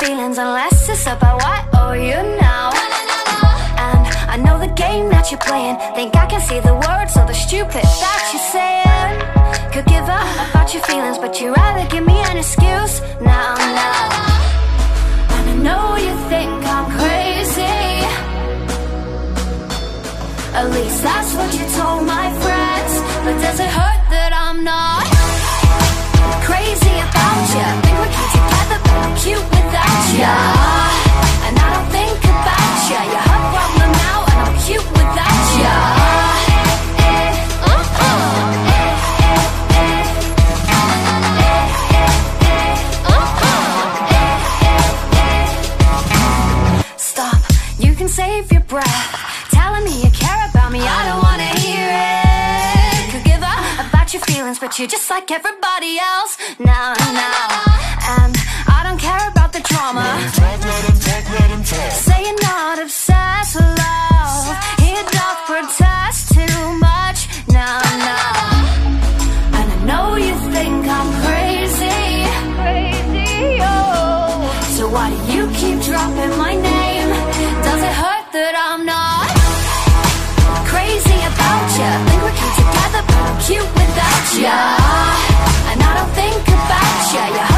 feelings unless it's about what owe you now. And I know the game that you're playing. Think I can see the words of the stupid that you're saying. Could give up about your feelings, but you'd rather give me an excuse now, now. And I know you think I'm crazy. At least that's what you can save your breath. Telling me you care about me, I don't wanna hear it. Could give up about your feelings, but you're just like everybody else. Now, now, and um, I don't care about the drama. Say you're not obsessed with love. He don't protest too much. Now, now, and I know you think I'm crazy. Crazy, oh. So why do you keep dropping my name? But I'm not Crazy about ya. Think we're cute together but I'm cute without ya. And I don't think about ya. yeah.